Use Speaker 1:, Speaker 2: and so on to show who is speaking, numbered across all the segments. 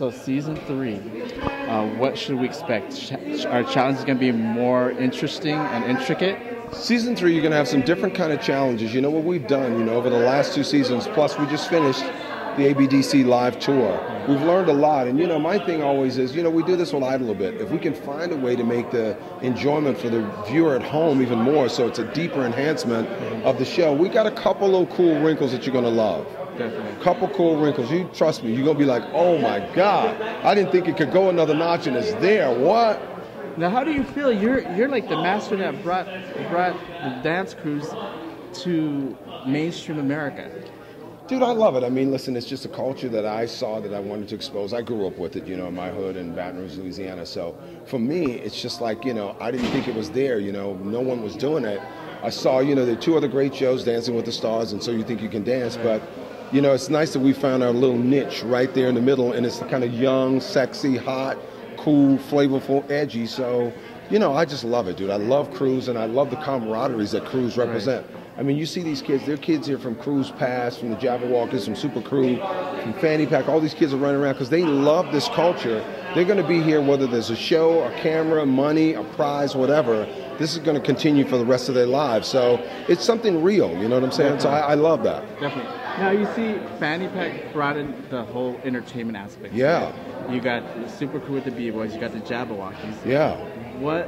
Speaker 1: So season three, uh, what should we expect? Ch- Are challenges going to be more interesting and intricate?
Speaker 2: Season three, you're going to have some different kind of challenges. You know what we've done, you know, over the last two seasons. Plus, we just finished the ABDC live tour. We've learned a lot, and you know, my thing always is, you know, we do this on Idol a bit. If we can find a way to make the enjoyment for the viewer at home even more, so it's a deeper enhancement of the show. We got a couple of cool wrinkles that you're going to love.
Speaker 1: Definitely.
Speaker 2: Couple cool wrinkles. You trust me, you're gonna be like, oh my god, I didn't think it could go another notch, and it's there. What?
Speaker 1: Now, how do you feel? You're you're like the master that brought brought the dance crews to mainstream America.
Speaker 2: Dude, I love it. I mean, listen, it's just a culture that I saw that I wanted to expose. I grew up with it, you know, in my hood in Baton Rouge, Louisiana. So for me, it's just like, you know, I didn't think it was there. You know, no one was doing it. I saw, you know, there are two other great shows, Dancing with the Stars and So You Think You Can Dance. But, you know, it's nice that we found our little niche right there in the middle. And it's kind of young, sexy, hot, cool, flavorful, edgy. So, you know, I just love it, dude. I love crews and I love the camaraderies that crews represent. I mean, you see these kids, they're kids here from Cruise Pass, from the Jabbawockeez, from Super Crew, from Fanny Pak. All these kids are running around because they love this culture. They're going to be here whether there's a show, a camera, money, a prize, whatever. This is going to continue for the rest of their lives. So it's something real, you know what I'm saying? So I, I love that.
Speaker 1: Definitely. Now you see, Fanny Pak brought in the whole entertainment aspect.
Speaker 2: Yeah.
Speaker 1: You got Super Crew with the B-Boys. You got the Jabbawockeez.
Speaker 2: Yeah.
Speaker 1: What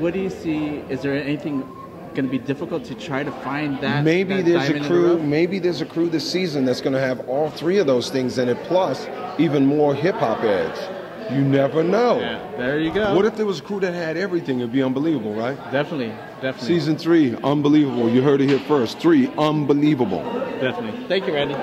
Speaker 1: What do you see? Is there anything going to be difficult to try to find that?
Speaker 2: maybe
Speaker 1: that
Speaker 2: there's a
Speaker 1: in the
Speaker 2: crew maybe there's a crew this season that's going to have all three of those things in it plus even more hip-hop edge you never know
Speaker 1: Yeah, there you go.
Speaker 2: what if there was a crew that had everything it'd be unbelievable right
Speaker 1: Definitely, definitely,
Speaker 2: season three unbelievable you heard it here first three unbelievable
Speaker 1: definitely. Thank you, Randy.